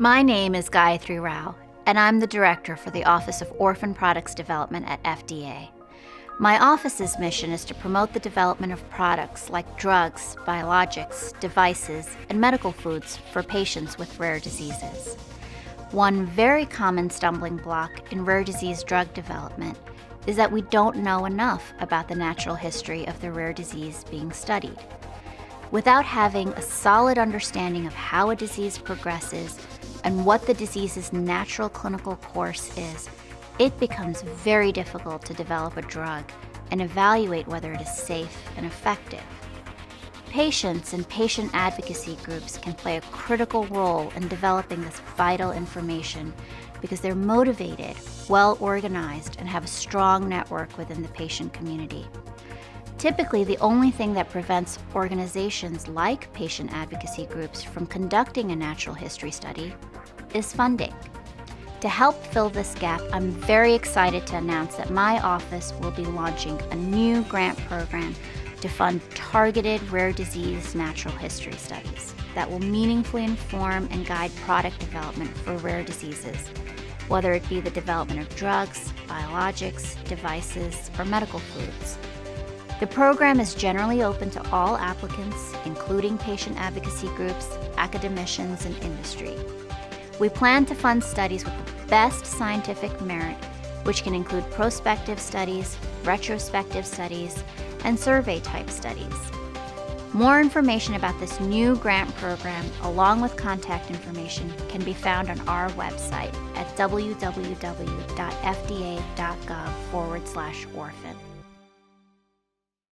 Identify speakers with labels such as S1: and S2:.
S1: My name is Gayatri Rao, and I'm the Director for the Office of Orphan Products Development at FDA. My office's mission is to promote the development of products like drugs, biologics, devices, and medical foods for patients with rare diseases. One very common stumbling block in rare disease drug development is that we don't know enough about the natural history of the rare disease being studied. Without having a solid understanding of how a disease progresses and what the disease's natural clinical course is, it becomes very difficult to develop a drug and evaluate whether it is safe and effective. Patients and patient advocacy groups can play a critical role in developing this vital information because they're motivated, well organized, and have a strong network within the patient community. Typically, the only thing that prevents organizations like patient advocacy groups from conducting a natural history study is funding. To help fill this gap, I'm very excited to announce that my office will be launching a new grant program to fund targeted rare disease natural history studies that will meaningfully inform and guide product development for rare diseases, whether it be the development of drugs, biologics, devices, or medical foods. The program is generally open to all applicants, including patient advocacy groups, academicians, and industry. We plan to fund studies with the best scientific merit, which can include prospective studies, retrospective studies, and survey type studies. More information about this new grant program, along with contact information, can be found on our website at www.fda.gov forward slash orphan.